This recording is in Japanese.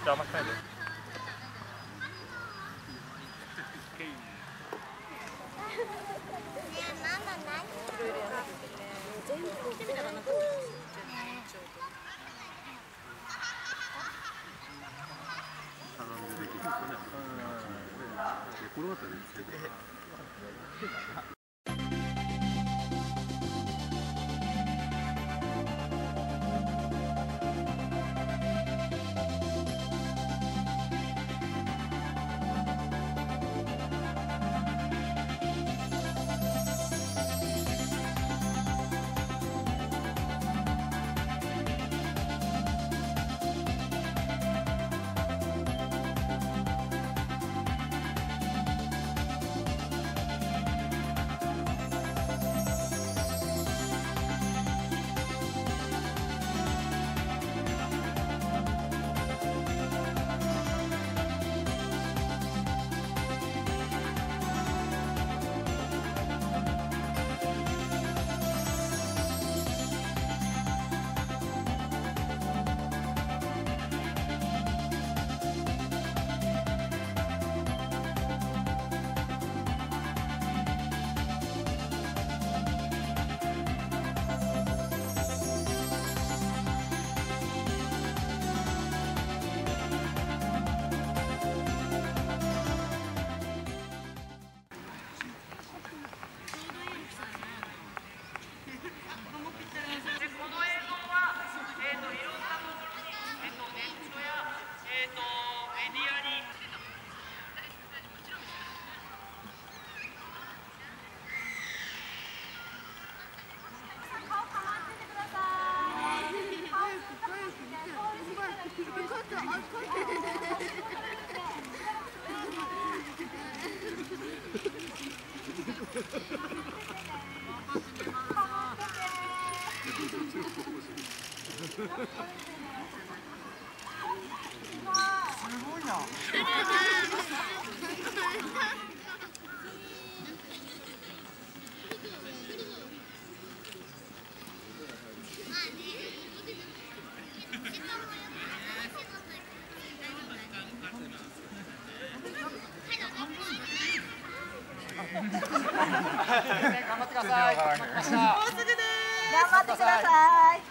邪魔しないでこの辺りにつけて。すごいな。頑張ってください。頑張ってください。